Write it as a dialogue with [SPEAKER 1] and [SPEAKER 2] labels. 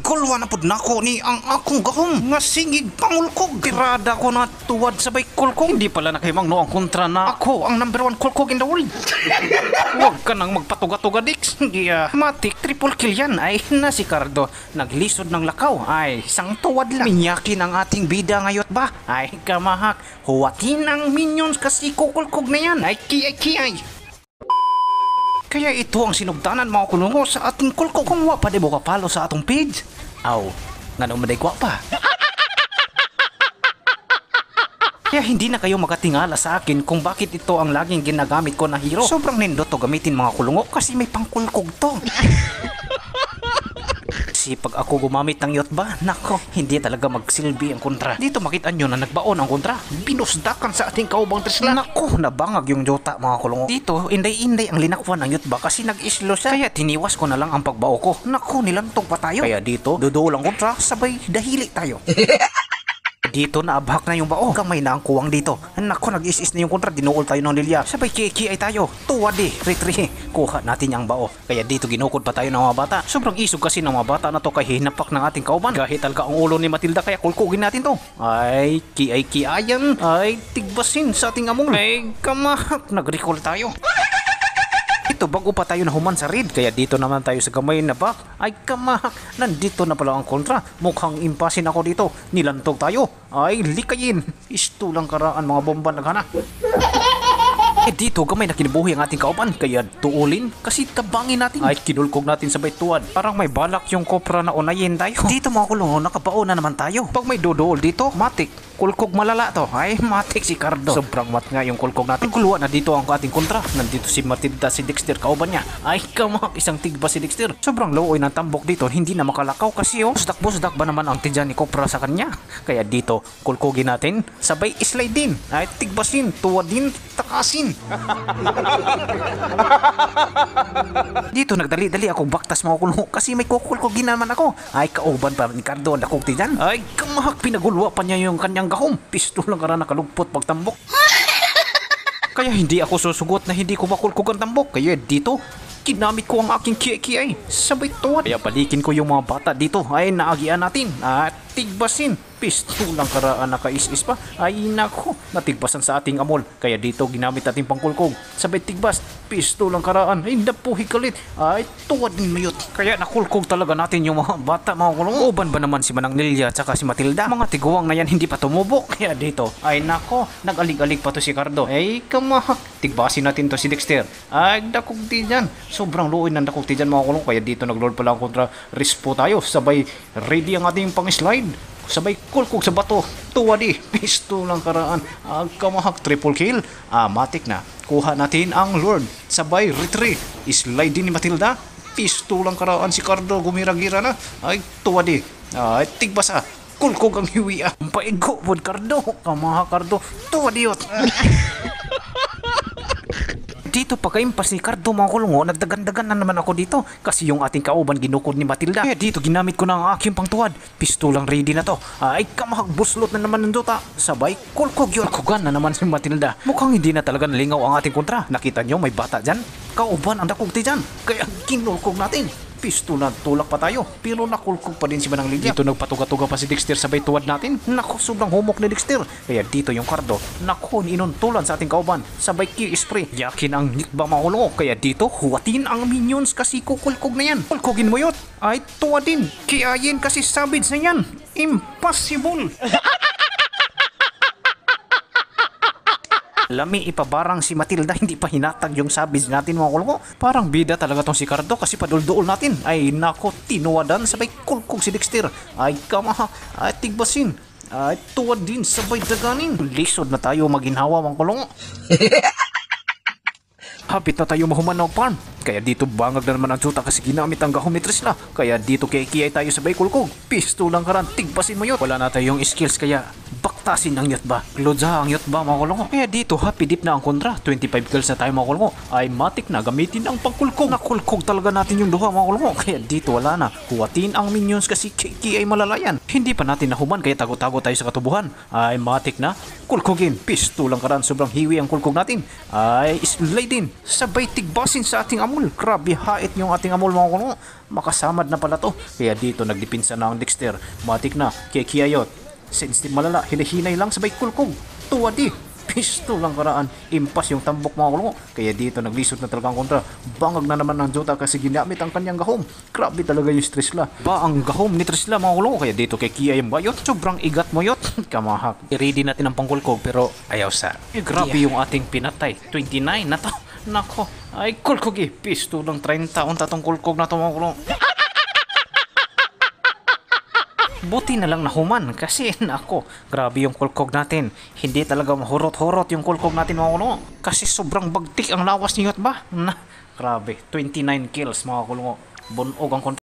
[SPEAKER 1] gulwa na pud nako ni ang akong gahom nga singig pangulkog. Tirada ko na tuwad sabay kulkog. Hindi pala nakahimang no ang kontra na ako ang number one kulkog in the world. Huwag ka nang magpatuga-tuga, Dix. Hindi ah. Matik, triple kill yan. Ay, na si Cardo. Naglisod ng lakaw. Ay, isang tuwad lang. Minyakin ang ating bida ngayot ba? Ay, kamahak. Huwatin ang minions kasi kukulkog na yan. Ay, kiyay, kiyay. Kaya ito ang sinugdanan mga kulungo sa ating kulkog. Kung wa pa di mo kapalo sa atong page. Aw, nga nung maday pa. Kaya hindi na kayo makatingala sa akin kung bakit ito ang laging ginagamit ko na hero. Sobrang nindot to gamitin mga kulungo kasi may pangkulkog to. Kasi pag ako gumamit ng yacht ba, nako, hindi talaga magsilbi ang kontra. Dito makita nyo na nagbaon ang kontra. Binusdakan sa ating kaubang trisla. Nako, nabangag yung jota mga kulungo. Dito, inday-inday ang linakwan ng yacht ba kasi nag-islo siya. Kaya tiniwas ko na lang ang pagbao ko. Nako, nilantog pa tayo. Kaya dito, duduol kontra, sabay dahili tayo. Dito na abhak na yung bao. Kamay na ang kuwang dito. Nako, nag-isis na yung kontra. Dinuol tayo ng lilya. Sabay kiki ay tayo. Tuwad eh. Retri. Kuha natin yung bao. Kaya dito ginukod pa tayo ng mga bata. Sobrang isog kasi ng mga bata na to kay hinapak ng ating kauban. Kahit talaga ang ulo ni Matilda kaya kulkugin natin to. Ay, ki ay ki ayan. Ay, tigbasin sa ating among. Ay, kamahak. Nag-recall tayo. Ito bago pa tayo nahuman sa raid kaya dito naman tayo sa gamay na back. Ay kamahak, nandito na pala ang kontra. Mukhang impasin ako dito. Nilantog tayo. Ay likayin. Isto lang karaan mga bomba naghana. Eh dito gamay na kinibuhi ang ating kauban kaya tuulin kasi tabangin natin ay kinulkog natin sa tuwad parang may balak yung kopra na unayin tayo dito mga kulungo nakabaon na naman tayo pag may dodool dito matik kulkog malala to. Ay matik si Cardo. Sobrang mat nga yung kulkog natin. Kuluwa na dito ang ating kontra. Nandito si Matilda si Dexter. Kauban niya. Ay kamak isang tigba si Dexter. Sobrang looy ng tambok dito. Hindi na makalakaw kasi oh. Busdak busdak ba naman ang tidyan ni kopra sa kanya? Kaya dito kulkogin natin. Sabay slide din. Ay tigbasin tuwad din takasin. Dito nagdali-dali akong baktas mga kulong kasi may kukulkogin naman ako. Ay kauban pa ni Cardo ang dakong tiyan. Ay kamahak pinagulwa pa niya yung kanyang gahom. Pisto lang kara nakalugpot pagtambok. Kaya hindi ako susugot na hindi ko makulkog ang tambok. Kaya dito, kinamit ko ang aking kiay Sabay tuwad. Kaya balikin ko yung mga bata dito. Ay naagian natin. At tigbasin. Pisto lang karaan nakais-is pa. Ay nako, natigbasan sa ating amol. Kaya dito ginamit natin pangkulkog. Sabay tigbas, pisto lang karaan. Ay napuhi kalit. Ay tuwad ni mayot. Kaya nakulkog talaga natin yung mga bata mga kulong. Uban ba naman si Manang Lilia at si Matilda? Mga tiguwang na yan hindi pa tumubo. Kaya dito, ay nako, nag-alig-alig pa to si Cardo. Ay kamahak, tigbasin natin to si Dexter. Ay dakugti dyan. Sobrang luoy ng dakugti dyan mga kulong. Kaya dito nag-lord pala kontra Rispo tayo. Sabay ready ang ating pang-slide. Sabay kulkog sa bato. Tuwa di. Pisto lang karaan. Ang kamahak triple kill. Ah, matik na. Kuha natin ang Lord. Sabay retreat. Slide din ni Matilda. Pisto lang karaan si Cardo. Gumira-gira na. Ay, tuwa di. Ay, tigbasa. Kulkog ang hiwi ah. Paigo po Cardo. Kamahak Cardo. Tuwa diyot. dito pagkaimpas ni Cardo mga kulungo, nagdagandagan na naman ako dito kasi yung ating kauban ginukod ni Matilda. Kaya dito ginamit ko na ang aking pangtuwad. Pistulang ready na to. Ay kamahagbuslot na naman ng dota. Sabay, kulkog yun. Kugan na naman si Matilda. Mukhang hindi na talaga nalingaw ang ating kontra. Nakita nyo may bata dyan? Kauban ang dakugti dyan. Kaya kinulkog natin pisto na tulak pa tayo. Pero nakulkog pa din si Manang Lilia. Dito nagpatuga-tuga pa si Dexter sabay tuwad natin. Naku, sobrang humok ni Dexter. Kaya dito yung kardo. Naku, inuntulan sa ating kauban. Sabay ki-spray. Yakin ang nikba makulo. Kaya dito, huwatin ang minions kasi kukulkog na yan. Kulkogin mo yun. Ay, tuwadin. Kiayin kasi savage na yan. Impossible. Lami ipabarang si Matilda hindi pa hinatag yung sabis natin mga kulko. Parang bida talaga tong si Cardo kasi padulduol natin. Ay nako, tinuwadan sabay kulkog si Dexter. Ay kamaha, ay tigbasin. Ay tuwad din sabay daganin. Lisod na tayo maginhawa mga kulong. Hapit na tayo mahuman ng farm. Kaya dito bangag na naman ang tuta kasi ginamit ang gahometris na. Kaya dito kay kiyay tayo sa kulkog. Pisto lang karan, tigpasin mo yun. Wala na tayong skills kaya Tasin ang yot ba? Klodza ang yot ba mga kulungo? Kaya dito happy dip na ang kontra. 25 kills na tayo mga kulungo. Ay matik na gamitin ang pangkulkog. Nakulkog talaga natin yung duha mga kulungo. Kaya dito wala na. Kuwatin ang minions kasi Kiki ay malalayan. Hindi pa natin nahuman kaya tago-tago tayo sa katubuhan. Ay matik na. Kulkogin. Pisto lang karan. Sobrang hiwi ang kulkog natin. Ay slide din. Sabay tigbasin sa ating amol. Grabe hait yung ating amol mga kulungo. Makasamad na pala to. Kaya dito nagdipinsa na ang Dexter. Matik na. Kiki ayot. Sensitive malala, hinahinay lang sabay kulkog. Tuwa di. Pisto lang karaan. Impas yung tambok mga kulungo. Kaya dito naglisod na talaga ang kontra. Bangag na naman ng Jota kasi ginamit ang kanyang gahom. Grabe talaga yung Trisla. Ba ang gahom ni Trisla mga kulungo. Kaya dito kay Kia yung bayot. Sobrang igat mo yot. Kamahak. I-ready natin ang pangkulkog pero ayaw sa. Eh, grabe yung ating pinatay. 29 na to. Nako. Ay kulkog eh. Pisto lang 30 unta tong kulkog na to mga kulungo. Buti na lang nahuman kasi nako, grabe yung kulkog natin. Hindi talaga mahurot-hurot yung kulkog natin mga kulungo. Kasi sobrang bagtik ang lawas niyot ba? Na, grabe, 29 kills mga kulungo. Bunog ang.